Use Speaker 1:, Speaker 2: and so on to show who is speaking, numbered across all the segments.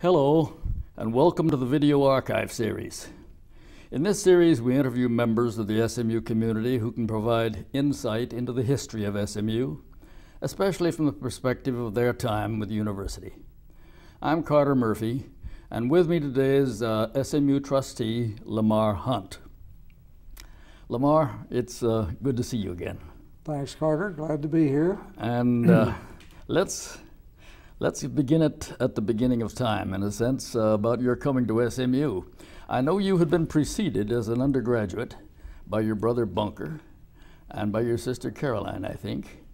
Speaker 1: Hello, and welcome to the Video Archive series. In this series, we interview members of the SMU community who can provide insight into the history of SMU, especially from the perspective of their time with the university. I'm Carter Murphy, and with me today is uh, SMU trustee Lamar Hunt. Lamar, it's uh, good to see you again.
Speaker 2: Thanks, Carter. Glad to be here.
Speaker 1: And uh, let's let's begin it at the beginning of time, in a sense, uh, about your coming to SMU. I know you had been preceded as an undergraduate by your brother Bunker and by your sister Caroline, I think.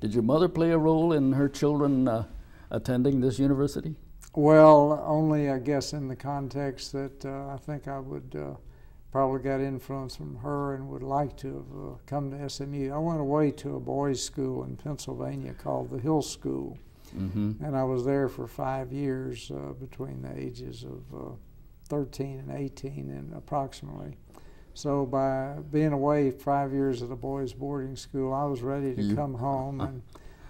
Speaker 1: Did your mother play a role in her children uh, attending this university?
Speaker 2: Well, only I guess in the context that uh, I think I would uh, probably got influence from her and would like to have uh, come to SMU. I went away to a boys' school in Pennsylvania called the Hill School,
Speaker 1: Mm-hmm.
Speaker 2: and I was there for five years uh, between the ages of uh, 13 and 18, and approximately. So by being away five years at a boys' boarding school, I was ready to
Speaker 1: You-
Speaker 2: come home, and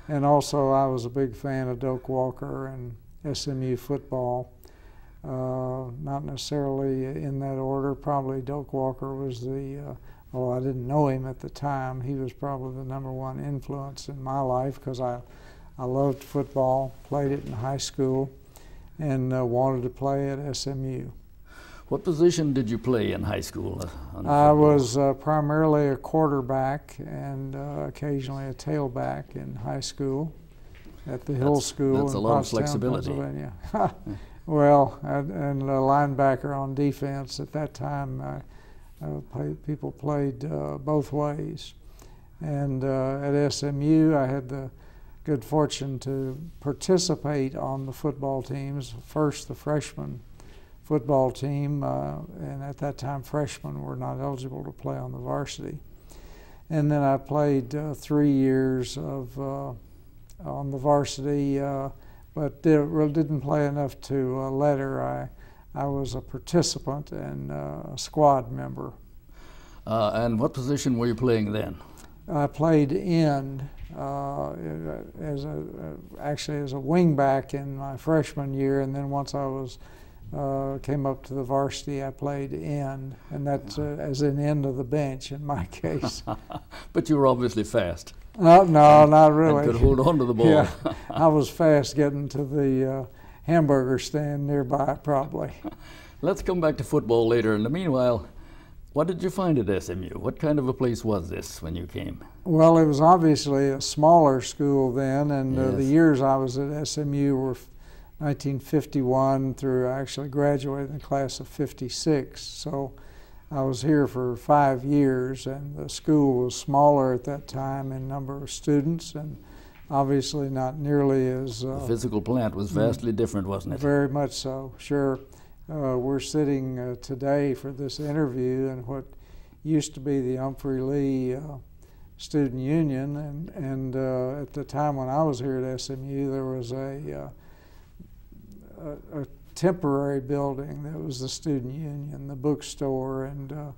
Speaker 2: and also I was a big fan of Doak Walker and SMU football. Uh, not necessarily in that order. Probably Doak Walker was the, uh, although I didn't know him at the time, he was probably the number one influence in my life because I, I loved football, played it in high school, and uh, wanted to play at SMU.
Speaker 1: What position did you play in high school? uh,
Speaker 2: I was uh, primarily a quarterback and uh, occasionally a tailback in high school at the Hill
Speaker 1: That's-
Speaker 2: School
Speaker 1: that's a
Speaker 2: in
Speaker 1: lot of
Speaker 2: Pottstown,
Speaker 1: flexibility.
Speaker 2: Pennsylvania. well, and, and a linebacker on defense at that time. Uh, uh, play, people played uh, both ways, and uh, at SMU, I had the good fortune to participate on the football teams. First, the freshman football team, uh, and at that time, freshmen were not eligible to play on the varsity. And then I played uh, three years of uh, on the varsity, uh, but did, really didn't play enough to uh, letter. I I was a participant and uh, a squad member.
Speaker 1: Uh, and what position were you playing then?
Speaker 2: I played end uh, as a actually as a wingback in my freshman year, and then once I was uh, came up to the varsity, I played end, and that's uh, as an end of the bench in my case.
Speaker 1: but you were obviously fast
Speaker 2: no, no, not
Speaker 1: and
Speaker 2: really.
Speaker 1: could hold on to the ball.
Speaker 2: Yeah, I was fast getting to the uh, hamburger stand nearby, probably.
Speaker 1: Let's come back to football later. In the meanwhile, what did you find at SMU? What kind of a place was this when you came?
Speaker 2: Well, it was obviously a smaller school then, and uh, the years I was at SMU were 1951 through I actually graduated in the class of 56. So I was here for five years, and the school was smaller at that time in number of students, and obviously not nearly as
Speaker 1: The
Speaker 2: uh,
Speaker 1: physical plant was vastly different, wasn't it?
Speaker 2: Very much so, sure. Uh, we're sitting uh, today for this interview in what used to be the Umphrey Lee uh, Student Union, and, and uh, at the time when I was here at SMU, there was a, uh, a, a temporary building that was the Student Union, the bookstore, and uh,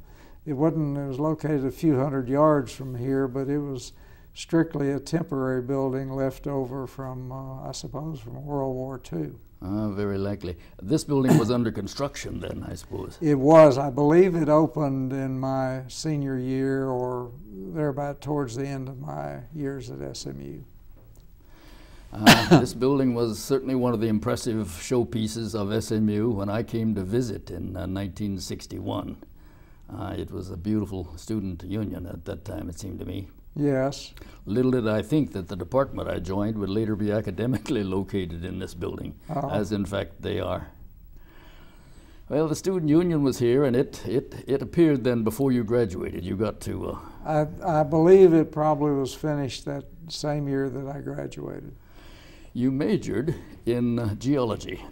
Speaker 2: it wasn't, it was located a few hundred yards from here, but it was strictly a temporary building left over from, I suppose, from World War II.
Speaker 1: Ah, very likely. This building was under construction then, I suppose.
Speaker 2: It was, I believe it opened in my senior year or thereabout towards the end of my years at SMU.
Speaker 1: Uh, this building was certainly one of the impressive showpieces of SMU when I came to visit in uh, 1961. Uh, it was a beautiful student union at that time, it seemed to me.
Speaker 2: Yes,
Speaker 1: Little did I think that the department I joined would later be academically located in this building,
Speaker 2: Oh.
Speaker 1: as in fact they are. Well, the student union was here, and it, it, it appeared then before you graduated. You got to uh,
Speaker 2: I, I believe it probably was finished that same year that I graduated.
Speaker 1: You majored in uh, geology.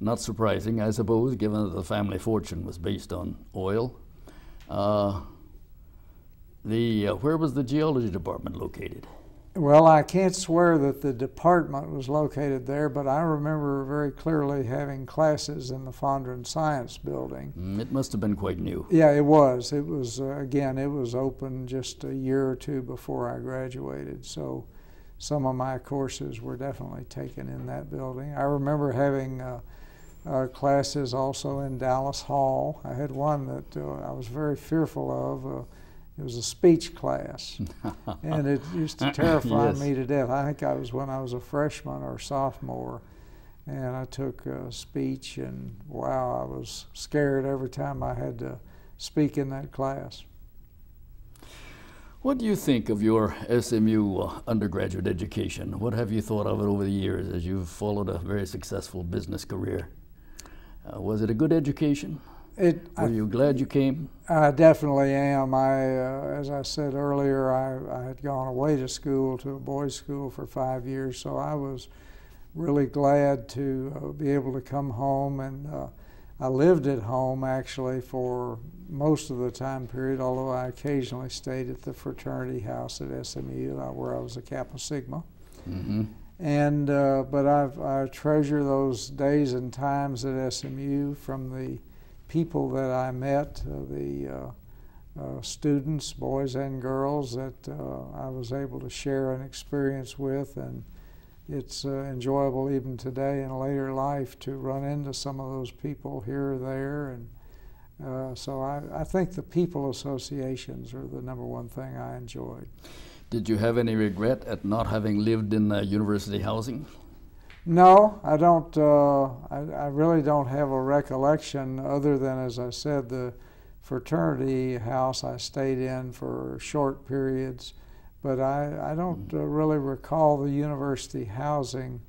Speaker 1: Not surprising, I suppose, given that the family fortune was based on oil. Uh, the uh, where was the geology department located?
Speaker 2: Well, I can't swear that the department was located there, but I remember very clearly having classes in the Fondren Science Building.
Speaker 1: Mm, it must have been quite new.
Speaker 2: Yeah, it was. It was, uh, again, it was open just a year or two before I graduated. So some of my courses were definitely taken in that building. I remember having uh, uh, classes also in Dallas Hall. I had one that uh, I was very fearful of. It was a speech class, and it used to terrify
Speaker 1: Yes.
Speaker 2: me to death. I think I was when I was a freshman or sophomore, and I took uh, speech, and wow, I was scared every time I had to speak in that class.
Speaker 1: What do you think of your SMU uh, undergraduate education? What have you thought of it over the years as you've followed a very successful business career? Uh, was it a good education?
Speaker 2: It,
Speaker 1: Were
Speaker 2: I,
Speaker 1: you glad you came?
Speaker 2: I definitely am. I, uh, as I said earlier, I, I had gone away to school to a boys' school for five years, so I was really glad to uh, be able to come home. And uh, I lived at home actually for most of the time period, although I occasionally stayed at the fraternity house at SMU, uh, where I was a Kappa Sigma.
Speaker 1: Mm-hmm.
Speaker 2: And uh, but I've, I treasure those days and times at SMU from the people that I met, uh, the uh, uh, students, boys and girls that I was able to share an experience with, and it's enjoyable even today in later life to run into some of those people here or there, and uh, so I, I think the people associations are the number one thing I enjoyed.
Speaker 1: Did you have any regret at not having lived in uh, university housing?
Speaker 2: No, I don't. Uh, I, I really don't have a recollection other than, as I said, the fraternity house I stayed in for short periods. But I, I don't uh, really recall the university housing,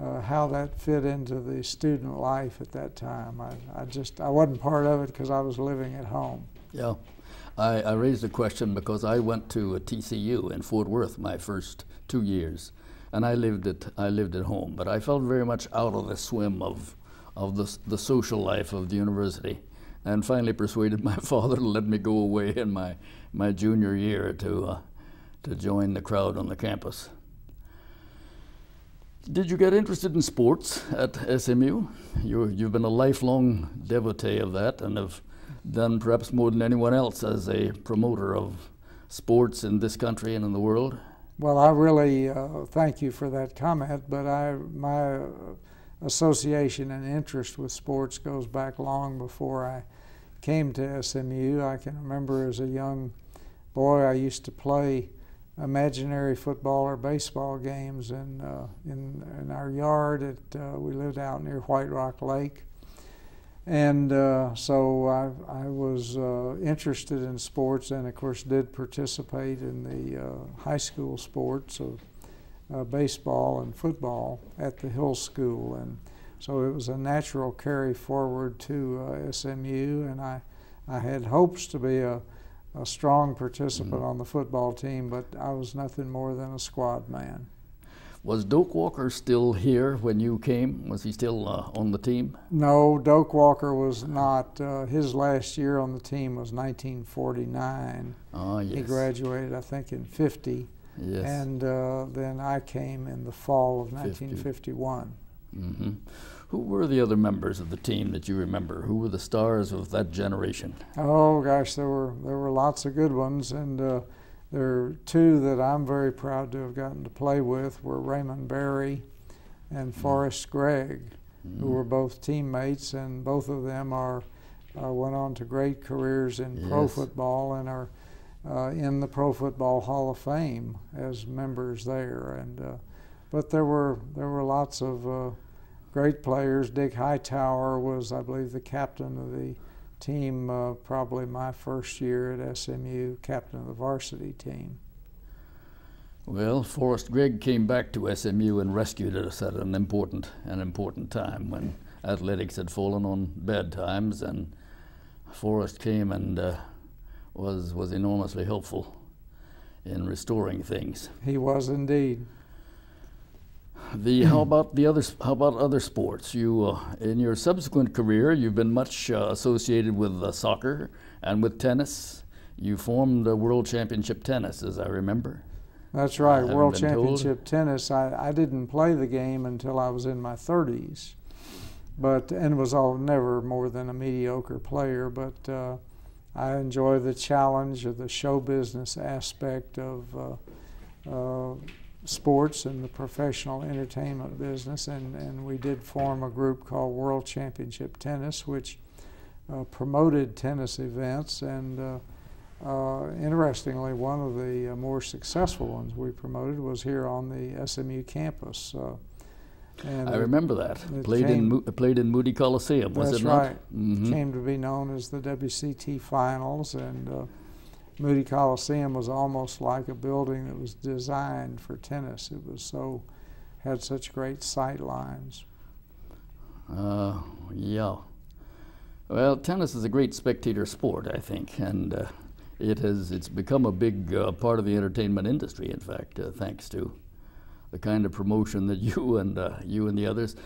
Speaker 2: uh, how that fit into the student life at that time. I, I just I wasn't part of it because I was living at home.
Speaker 1: Yeah. I, I raised the question because I went to a TCU in Fort Worth my first two years, and I lived at I lived at home, but I felt very much out of the swim of of the the social life of the university, and finally persuaded my father to let me go away in my my junior year to uh, to join the crowd on the campus. Did you get interested in sports at SMU? You, you've been a lifelong devotee of that and have done perhaps more than anyone else as a promoter of sports in this country and in the world.
Speaker 2: Well, I really uh, thank you for that comment, but I my association and interest with sports goes back long before I came to SMU. I can remember as a young boy, I used to play imaginary football or baseball games in uh, in, in our yard. At uh, we lived out near White Rock Lake, and uh, so I, I was uh, interested in sports, and of course did participate in the uh, high school sports of uh, baseball and football at the Hill School, and so it was a natural carry forward to uh, SMU, and I I had hopes to be a a strong participant on the football team, but I was nothing more than a squad man.
Speaker 1: Was Doak Walker still here when you came? Was he still uh, on the team?
Speaker 2: No, Doak Walker was not. Uh, his last year on the team was 1949.
Speaker 1: Ah, yes.
Speaker 2: He graduated, I think, in 50,
Speaker 1: Yes.
Speaker 2: and uh, then I came in the fall of
Speaker 1: 50.
Speaker 2: 1951.
Speaker 1: hmm Who were the other members of the team that you remember? Who were the stars of that generation?
Speaker 2: Oh gosh, there were there were lots of good ones, and uh, there are two that I'm very proud to have gotten to play with were Raymond Berry and Forrest Gregg, who
Speaker 1: Mhm.
Speaker 2: were both teammates, and both of them are uh, went on to great careers in pro football and are uh, in the Pro Football Hall of Fame as members there. And uh, but there were there were lots of uh, great players. Dick Hightower was, I believe, the captain of the team. Uh, probably my first year at SMU, captain of the varsity team.
Speaker 1: Well, Forrest Gregg came back to SMU and rescued us at an important an important time when athletics had fallen on bad times, and Forrest came and uh, was was enormously helpful in restoring things.
Speaker 2: He was indeed.
Speaker 1: The how about the other how about other sports? You uh, in your subsequent career, you've been much uh, associated with uh, soccer and with tennis. You formed the World Championship Tennis, as I remember.
Speaker 2: That's right. World
Speaker 1: been told.
Speaker 2: Championship tennis. I, I didn't play the game until I was in my 30s, but and was all never more than a mediocre player. But uh, I enjoy the challenge of the show business aspect of uh, uh, sports and the professional entertainment business, and, and we did form a group called World Championship Tennis, which uh, promoted tennis events. And uh, uh, interestingly, one of the uh, more successful ones we promoted was here on the SMU campus. Uh,
Speaker 1: and I remember that. Played came, in played in Moody Coliseum, was
Speaker 2: it
Speaker 1: not?
Speaker 2: That's right. Mm -hmm. Came to be known as the WCT Finals, and uh, Moody Coliseum was almost like a building that was designed for tennis. It was so had such great sight lines.
Speaker 1: Uh, yeah. Well, tennis is a great spectator sport, I think, and uh, it has it's become a big uh, part of the entertainment industry. In fact, uh, thanks to the kind of promotion that you and uh, you and the others.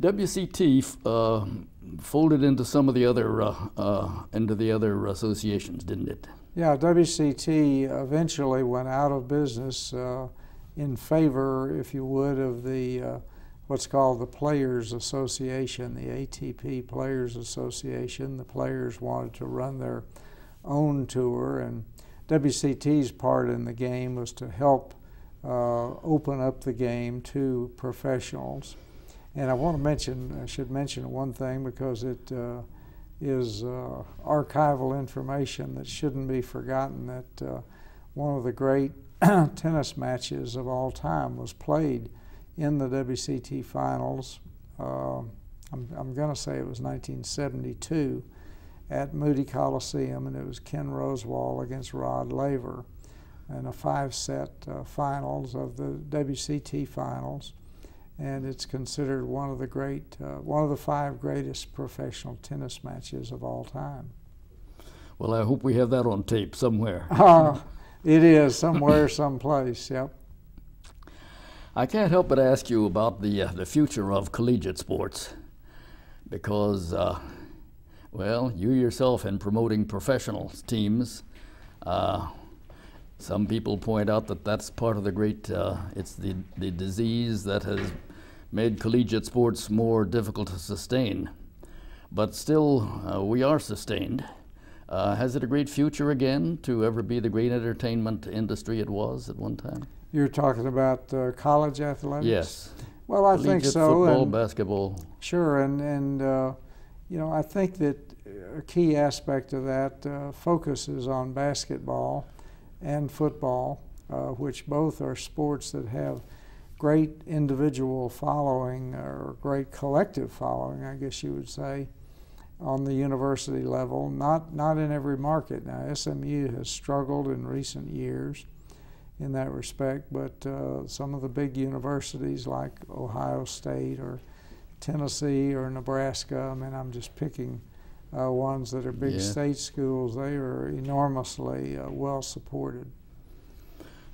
Speaker 1: WCT uh, folded into some of the other into the other associations, didn't it?
Speaker 2: Yeah, WCT eventually went out of business uh, in favor, if you would, of the uh, what's called the Players Association, the ATP Players Association. The players wanted to run their own tour, and WCT's part in the game was to help uh, open up the game to professionals. And I want to mention, I should mention one thing because it uh, is uh, archival information that shouldn't be forgotten that uh, one of the great tennis matches of all time was played in the WCT finals. Uh, I'm, I'm going to say it was 1972 at Moody Coliseum, and it was Ken Rosewall against Rod Laver in a five-set uh, finals of the WCT finals, and it's considered one of the great, uh, one of the five greatest professional tennis matches of all time.
Speaker 1: Well, I hope we have that on tape somewhere.
Speaker 2: uh, it is somewhere, someplace. Yep.
Speaker 1: I can't help but ask you about the uh, the future of collegiate sports, because, uh, well, you yourself in promoting professional teams. Uh, some people point out that that's part of the great, uh, it's the, the disease that has made collegiate sports more difficult to sustain. But still, uh, we are sustained. Uh, has it a great future again to ever be the great entertainment industry it was at one time?
Speaker 2: You're talking about uh, college athletics?
Speaker 1: Yes.
Speaker 2: Well, I think so.
Speaker 1: Football, and basketball.
Speaker 2: Sure, and, and uh, you know, I think that a key aspect of that uh, focuses on basketball and football, uh, which both are sports that have great individual following or great collective following, I guess you would say, on the university level. Not not in every market. Now SMU has struggled in recent years in that respect, but uh, some of the big universities like Ohio State or Tennessee or Nebraska. I mean, I'm just picking uh, ones that are big yeah. state schools, they are enormously uh, well supported.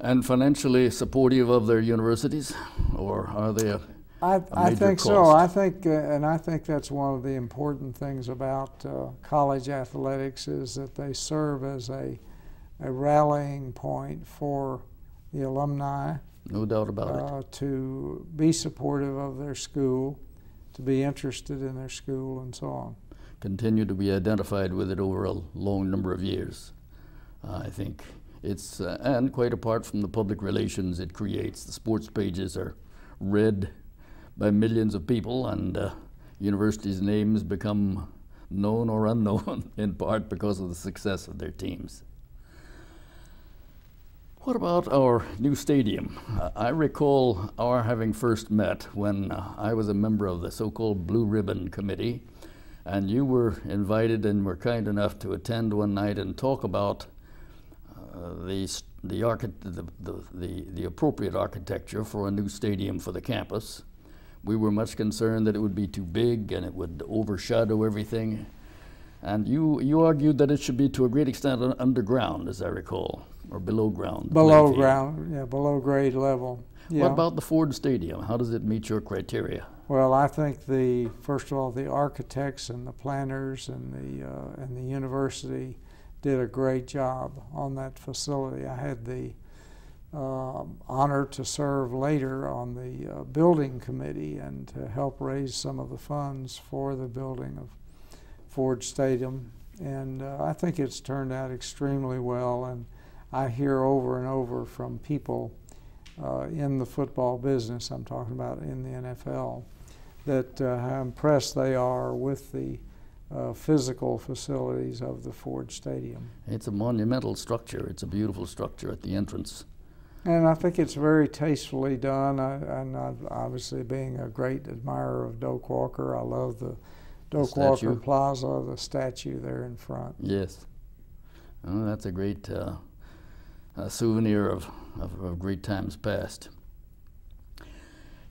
Speaker 1: And financially supportive of their universities, or are they a,
Speaker 2: I,
Speaker 1: a
Speaker 2: I think cost? so. I think, uh, and I think that's one of the important things about uh, college athletics is that they serve as a, a rallying point for the alumni.
Speaker 1: No doubt about it.
Speaker 2: Uh, to be supportive of their school, to be interested in their school, and so on
Speaker 1: continue to be identified with it over a long number of years. I think it's, uh, and quite apart from the public relations it creates, the sports pages are read by millions of people and uh, universities' names become known or unknown in part because of the success of their teams. What about our new stadium? Uh, I recall our having first met when uh, I was a member of the so-called Blue Ribbon Committee and you were invited and were kind enough to attend one night and talk about the, the, the, the, the, appropriate architecture for a new stadium for the campus. We were much concerned that it would be too big and it would overshadow everything. And you, you argued that it should be to a great extent underground, as I recall, or below ground.
Speaker 2: Below ground, yeah, below grade level. Yeah.
Speaker 1: What about the Ford Stadium? How does it meet your criteria?
Speaker 2: Well, I think the first of all the architects and the planners and the uh, and the university did a great job on that facility. I had the uh, honor to serve later on the uh, building committee and to help raise some of the funds for the building of Ford Stadium. And uh, I think it's turned out extremely well. And I hear over and over from people uh, in the football business, I'm talking about in the NFL, that uh, how impressed they are with the uh, physical facilities of the Ford Stadium.
Speaker 1: It's a monumental structure. It's a beautiful structure at the entrance.
Speaker 2: And I think it's very tastefully done. I, and I, obviously, being a great admirer of Doak Walker, I love the Doak
Speaker 1: The
Speaker 2: Walker. Plaza, the statue there in front.
Speaker 1: Yes. Oh, that's a great uh, a souvenir of, of, of great times past.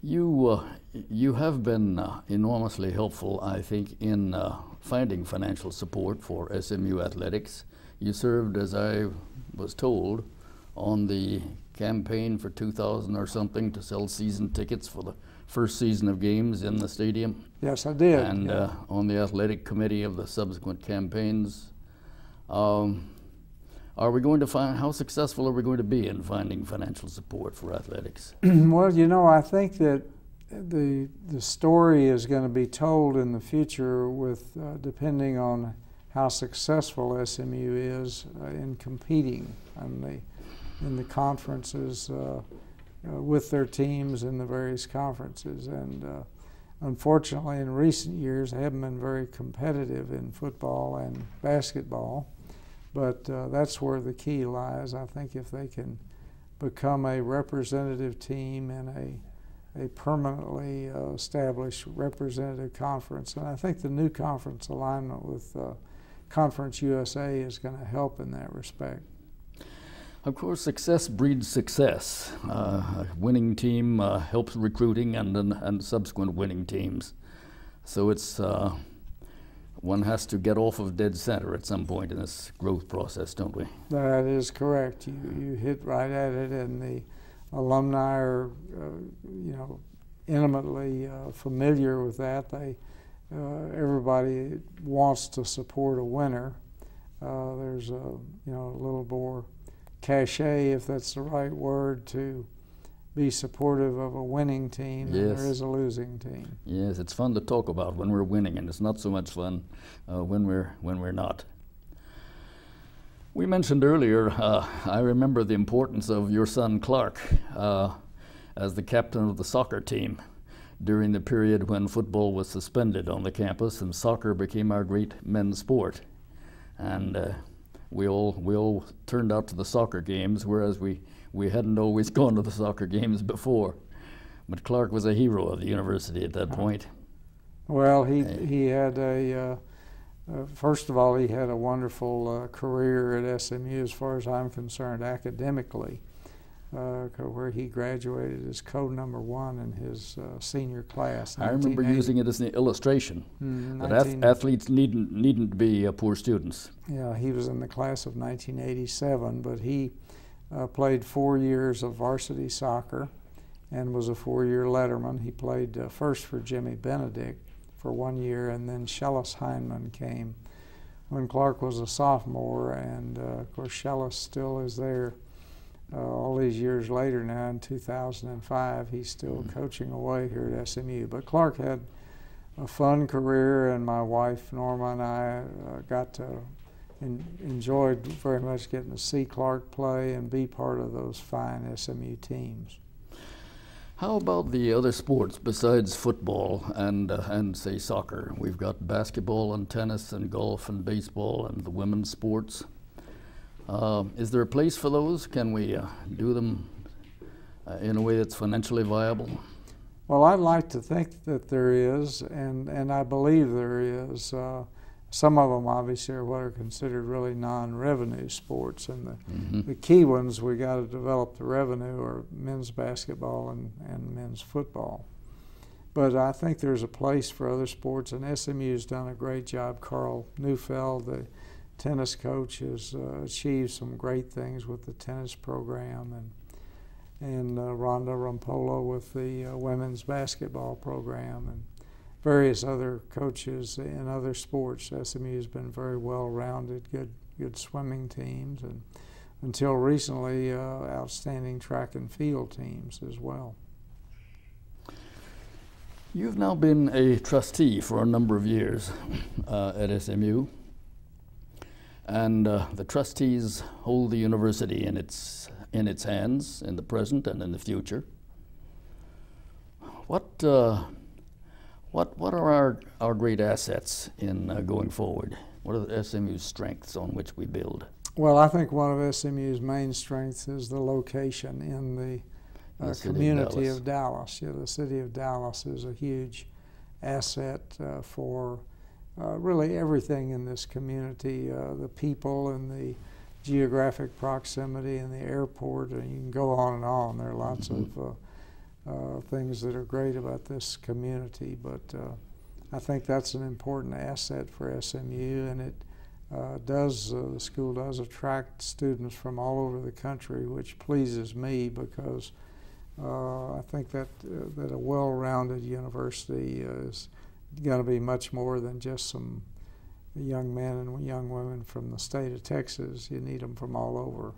Speaker 1: You, uh, you have been uh, enormously helpful, I think, in uh, finding financial support for SMU athletics. You served, as I was told, on the campaign for 2000 or something to sell season tickets for the first season of games in the stadium
Speaker 2: Yes, I did.
Speaker 1: and
Speaker 2: yeah.
Speaker 1: uh, on the athletic committee of the subsequent campaigns. Um, are we going to find how successful are we going to be in finding financial support for athletics?
Speaker 2: well, you know, I think that the the story is going to be told in the future with uh, depending on how successful SMU is uh, in competing in the in the conferences uh, uh, with their teams in the various conferences and. Uh, Unfortunately, in recent years, they haven't been very competitive in football and basketball, but uh, that's where the key lies. I think if they can become a representative team in a, a permanently uh, established representative conference, and I think the new conference alignment with uh, Conference USA is going to help in that respect.
Speaker 1: Of course, success breeds success. Uh, a winning team uh, helps recruiting and, and and subsequent winning teams. So it's uh, one has to get off of dead center at some point in this growth process, don't we?
Speaker 2: That is correct. You, you hit right at it, and the alumni are, uh, you know, intimately uh, familiar with that. They, uh, everybody wants to support a winner. Uh, there's a, you know, a little more cachet, if that's the right word, to be supportive of a winning team than
Speaker 1: Yes.
Speaker 2: there is a losing team.
Speaker 1: Yes, it's fun to talk about when we're winning, and it's not so much fun uh, when we're when we're not. We mentioned earlier. Uh, I remember the importance of your son Clark uh, as the captain of the soccer team during the period when football was suspended on the campus and soccer became our great men's sport. And uh, we all we all turned out to the soccer games, whereas we we hadn't always gone to the soccer games before. But Clark was a hero of the university at that point.
Speaker 2: Well, he he had a uh, uh, first of all he had a wonderful uh, career at SMU as far as I'm concerned academically, uh, where he graduated as code number one in his uh, senior class.
Speaker 1: I remember using it as an illustration
Speaker 2: Mm,
Speaker 1: that ath- athletes needn't needn't be uh, poor students.
Speaker 2: Yeah, he was in the class of 1987, but he uh, played four years of varsity soccer and was a four-year letterman. He played uh, first for Jimmy Benedict for one year, and then Schellas Hyndman came when Clark was a sophomore, and uh, of course Shellis still is there. Uh, all these years later now, in 2005, he's still
Speaker 1: Mhm.
Speaker 2: coaching away here at SMU. But Clark had a fun career, and my wife Norma and I uh, got to en- enjoyed very much getting to see Clark play and be part of those fine SMU teams.
Speaker 1: How about the other sports besides football and uh, and say soccer? We've got basketball and tennis and golf and baseball and the women's sports. Uh, is there a place for those? Can we uh, do them uh, in a way that's financially viable?
Speaker 2: Well, I'd like to think that there is, and, and I believe there is. Some of them obviously are what are considered really non-revenue sports, and the,
Speaker 1: hmm
Speaker 2: the key ones we got to develop the revenue are men's basketball and, and men's football. But I think there's a place for other sports, and SMU's done a great job. Carl Neufeld, the tennis coach, has uh, achieved some great things with the tennis program, and and uh, Rhonda Rompola with the uh, women's basketball program, and various other coaches in other sports. SMU has been very well-rounded, good good swimming teams, and until recently, uh, outstanding track and field teams as well.
Speaker 1: You've now been a trustee for a number of years uh, at SMU, and uh, the trustees hold the university in its in its hands in the present and in the future. What, uh, what, what are our, our great assets in uh, going forward? What are the SMU's strengths on which we build?
Speaker 2: Well, I think one of SMU's main strengths is the location in the, uh,
Speaker 1: The city of
Speaker 2: community
Speaker 1: Dallas.
Speaker 2: of Dallas. Yeah, the city of Dallas is a huge asset uh, for uh, really everything in this community uh, the people and the geographic proximity and the airport, and you can go on and on. There are lots
Speaker 1: Mhm.
Speaker 2: of uh, things that are great about this community, but uh, I think that's an important asset for SMU, and it uh, does uh, the school does attract students from all over the country, which pleases me because uh, I think that that a well-rounded university is going to be much more than just some young men and young women from the state of Texas. You need them from all over.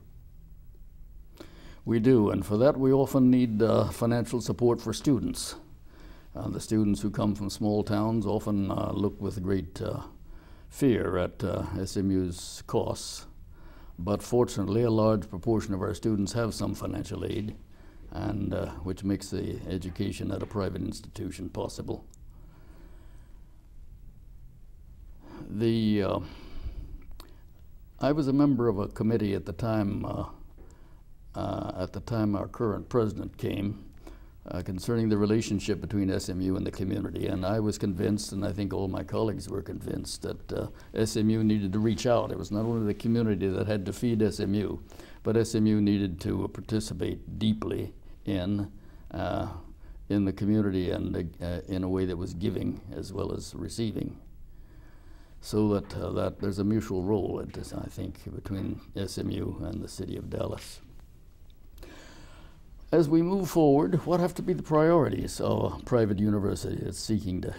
Speaker 1: We do, and for that we often need uh, financial support for students. Uh, the students who come from small towns often uh, look with great uh, fear at uh, SMU's costs, but fortunately, a large proportion of our students have some financial aid, and uh, which makes the education at a private institution possible. The I was a member of a committee at the time. Uh, at the time our current president came uh, concerning the relationship between SMU and the community. And I was convinced, and I think all my colleagues were convinced, that uh, SMU needed to reach out. It was not only the community that had to feed SMU, but SMU needed to participate deeply in. In the community and uh, in a way that was giving as well as receiving, so that uh, that there's a mutual role, I think, between SMU and the city of Dallas. As we move forward, what have to be the priorities of a private university that's seeking to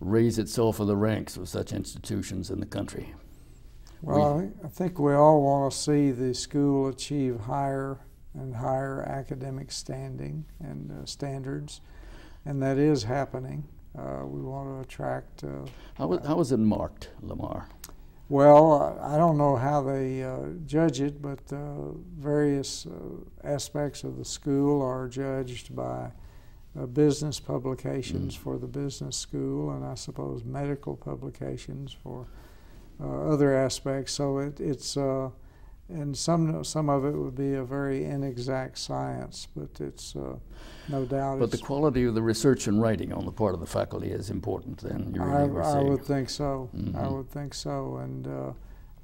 Speaker 1: raise itself in the ranks of such institutions in the country?
Speaker 2: Well, I, think- I think we all want to see the school achieve higher and higher academic standing and uh, standards, and that is happening. Uh, we want to attract. Uh,
Speaker 1: How, was- how is it marked, Lamar?
Speaker 2: Well, I don't know how they uh, judge it, but uh, various uh, aspects of the school are judged by uh, business publications
Speaker 1: Mm.
Speaker 2: for the business school, and I suppose medical publications for uh, other aspects. So it, it's uh, and some some of it would be a very inexact science, but it's uh, no doubt.
Speaker 1: But the quality of the research and writing on the part of the faculty is important, then you
Speaker 2: I,
Speaker 1: really were
Speaker 2: I would think so. I
Speaker 1: Mhm.
Speaker 2: would think so. And uh,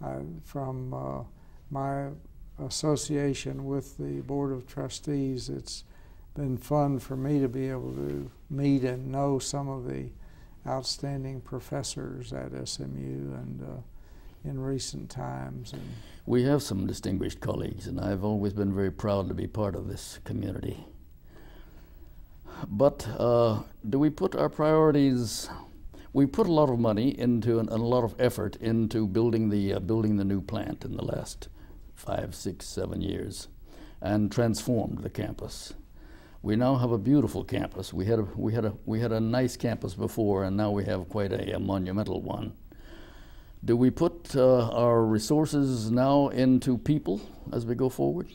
Speaker 2: I, from uh, my association with the Board of Trustees, it's been fun for me to be able to meet and know some of the outstanding professors at SMU and uh, in recent times.
Speaker 1: We have some distinguished colleagues, and I've always been very proud to be part of this community. But uh, do we put our priorities? We put a lot of money into and a lot of effort into building the uh, building the new plant in the last five, six, seven years, and transformed the campus. We now have a beautiful campus. We had a we had a we had a nice campus before, and now we have quite a, a monumental one. Do we put uh, our resources now into people as we go forward?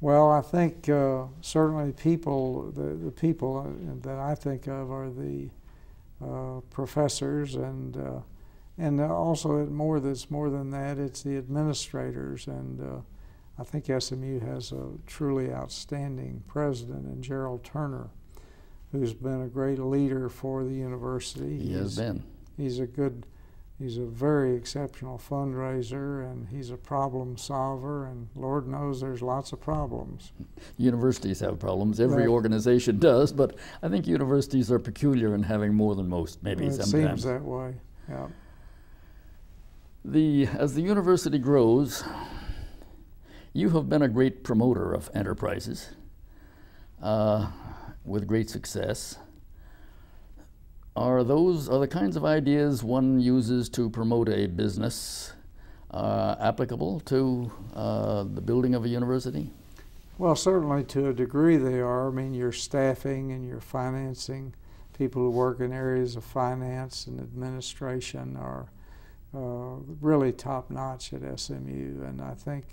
Speaker 2: Well, I think uh, certainly people, the, the people uh, that I think of are the uh, professors and uh, and also it more that's more than that. It's the administrators, and uh, I think SMU has a truly outstanding president in Gerald Turner, who's been a great leader for the university.
Speaker 1: He has been.
Speaker 2: He's a good, he's a very exceptional fundraiser, and he's a problem solver. And Lord knows there's lots of problems.
Speaker 1: Universities have problems. Every
Speaker 2: Right.
Speaker 1: organization does, but I think universities are peculiar in having more than most. Maybe
Speaker 2: it
Speaker 1: sometimes.
Speaker 2: seems that way. Yeah.
Speaker 1: The as the university grows, you have been a great promoter of enterprises uh, with great success. Are those are the kinds of ideas one uses to promote a business uh, applicable to uh, the building of a university?
Speaker 2: Well, certainly to a degree they are. I mean, your staffing and your financing, people who work in areas of finance and administration are uh, really top notch at SMU, and I think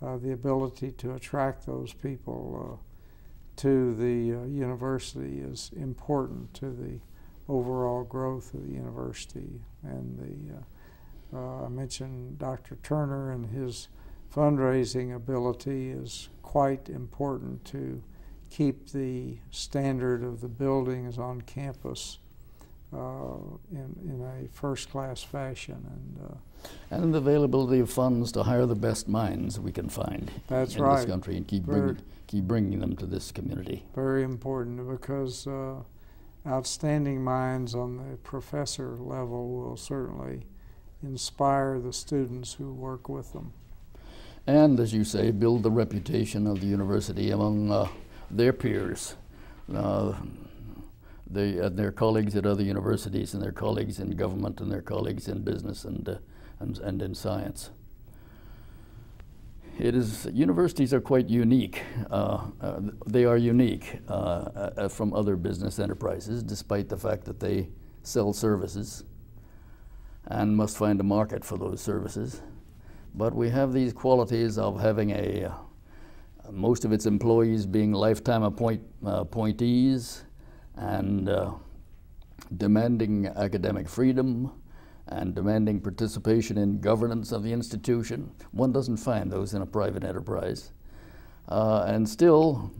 Speaker 2: uh, the ability to attract those people uh, to the uh, university is important to the overall growth of the university. And the uh, I mentioned Dr. Turner and his fundraising ability is quite important to keep the standard of the buildings on campus uh, in, in a first class fashion. And, uh,
Speaker 1: and the availability of funds to hire the best minds we can find
Speaker 2: That's
Speaker 1: in
Speaker 2: right.
Speaker 1: this country and keep bringing, keep bringing them to this community.
Speaker 2: Very important because uh, outstanding minds on the professor level will certainly inspire the students who work with them.
Speaker 1: And, as you say, build the reputation of the university among uh, their peers, uh, they, uh, their colleagues at other universities, and their colleagues in government, and their colleagues in business and, uh, and, and in science. It is universities are quite unique. Uh, uh, they are unique uh, uh, from other business enterprises, despite the fact that they sell services and must find a market for those services. But we have these qualities of having a uh, most of its employees being lifetime appoint, uh, appointees and demanding academic freedom, and demanding participation in governance of the institution. One doesn't find those in a private enterprise. Uh, and still,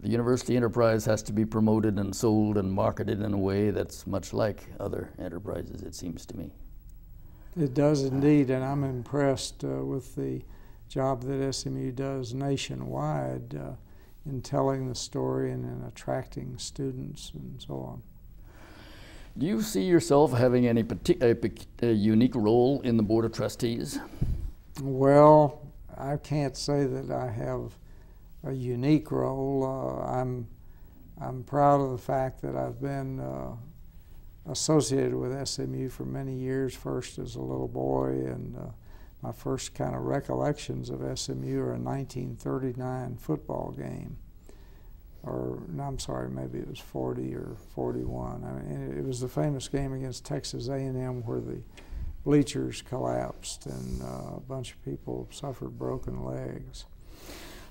Speaker 1: the university enterprise has to be promoted and sold and marketed in a way that's much like other enterprises, it seems to me.
Speaker 2: It does indeed, and I'm impressed uh, with the job that SMU does nationwide uh, in telling the story and in attracting students and so on.
Speaker 1: Do you see yourself having any a, a unique role in the Board of Trustees?
Speaker 2: Well, I can't say that I have a unique role. Uh, I'm, I'm proud of the fact that I've been uh, associated with SMU for many years, first as a little boy, and uh, my first kind of recollections of SMU are a 1939 football game or no, I'm sorry, maybe it was 40 or 41. I mean, it was the famous game against Texas A&M where the bleachers collapsed and uh, a bunch of people suffered broken legs.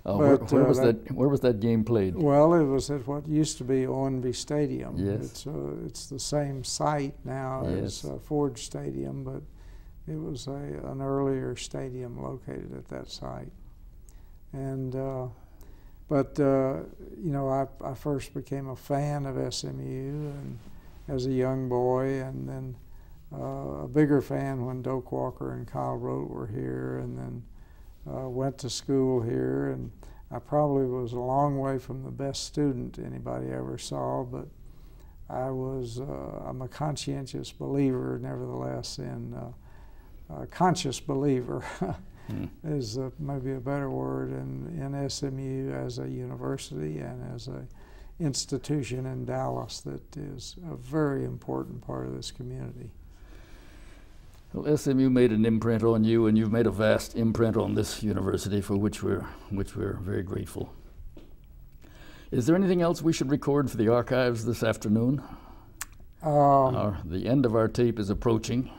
Speaker 1: Uh, where, where uh, was that, that, Where was that game played?
Speaker 2: Well, it was at what used to be Ownby Stadium.
Speaker 1: Yes.
Speaker 2: It's uh, it's the same site now
Speaker 1: yes.
Speaker 2: as uh, Ford Stadium, but it was a, an earlier stadium located at that site, and uh, but uh, you know, I, I first became a fan of SMU and as a young boy, and then uh, a bigger fan when Doak Walker and Kyle Rote were here, and then uh, went to school here. And I probably was a long way from the best student anybody ever saw, but I was uh, I'm a conscientious believer, nevertheless, in uh, a conscious believer. mm. is uh, maybe a better word, in, in SMU as a university and as a institution in Dallas that is a very important part of this community.
Speaker 1: Well, SMU made an imprint on you, and you've made a vast imprint on this university, for which we're which we're very grateful. Is there anything else we should record for the archives this afternoon?
Speaker 2: Um,
Speaker 1: our, the end of our tape is approaching.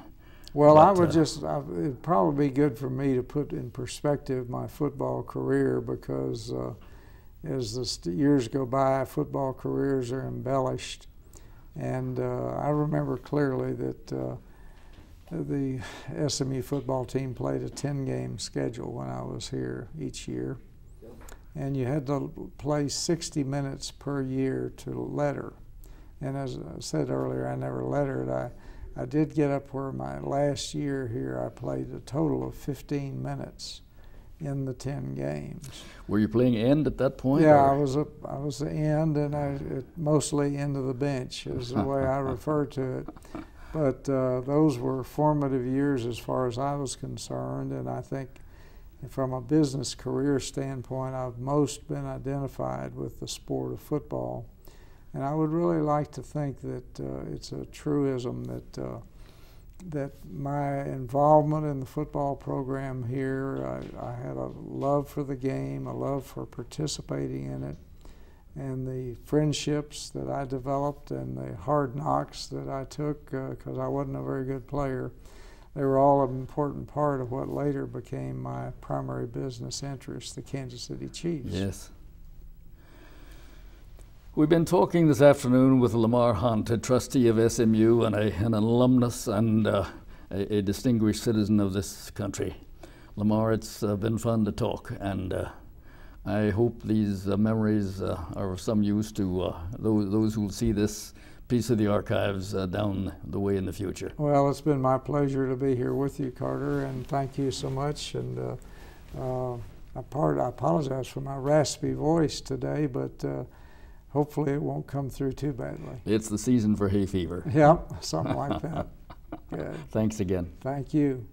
Speaker 2: Well, but, I would uh, just, I, it'd probably be good for me to put in perspective my football career because uh, as the years go by, football careers are embellished. And uh, I remember clearly that uh, the SMU football team played a 10 game schedule when I was here each year. And you had to play 60 minutes per year to letter. And as I said earlier, I never lettered. I I did get up where my last year here I played a total of 15 minutes in the 10 games.
Speaker 1: Were you playing end at that point?
Speaker 2: Yeah, or? I was a, I was the end and I mostly into the bench is the way I refer to it. But uh, those were formative years as far as I was concerned, and I think from a business career standpoint, I've most been identified with the sport of football. And I would really like to think that uh, it's a truism that uh, that my involvement in the football program here, I, I, had a love for the game, a love for participating in it, and the friendships that I developed and the hard knocks that I took because uh, I wasn't a very good player they were all an important part of what later became my primary business interest, the Kansas City Chiefs.
Speaker 1: Yes. We've been talking this afternoon with Lamar Hunt, a trustee of SMU and a, an alumnus and uh, a, a, distinguished citizen of this country. Lamar, it's uh, been fun to talk, and uh, I hope these uh, memories uh, are of some use to uh, those, those who will see this piece of the archives down the way in the future.
Speaker 2: Well, it's been my pleasure to be here with you, Carter, and thank you so much. And I, part, I apologize for my raspy voice today, but hopefully it won't come through too badly.
Speaker 1: It's the season for hay fever.
Speaker 2: Yep, something like that. Good.
Speaker 1: Thanks again.
Speaker 2: Thank you.